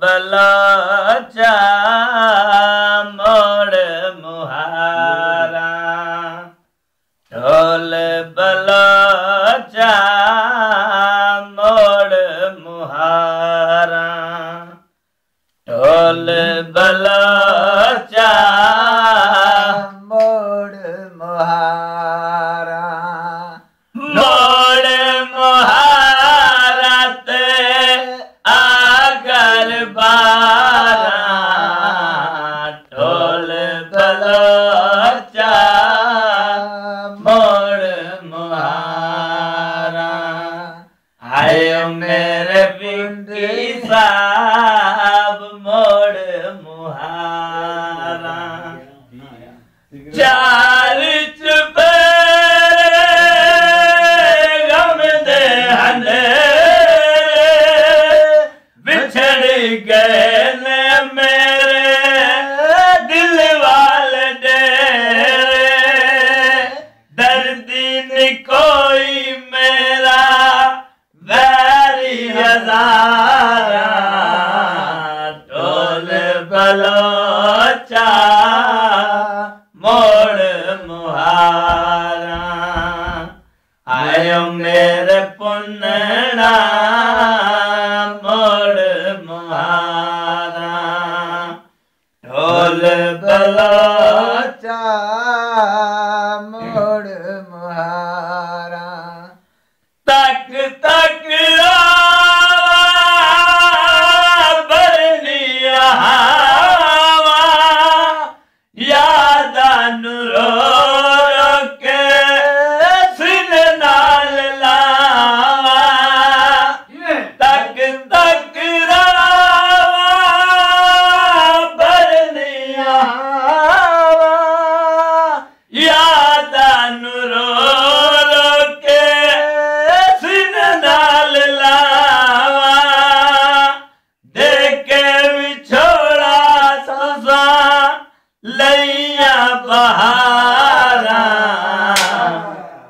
बलोचा मोर मुहारा। चोल बलोचा मोर मुहारा। ढोल बलो मेरे nazara dol balocha mod muhara ayo mere punna mod muhara dol balocha mod muhara takta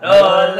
बहारोल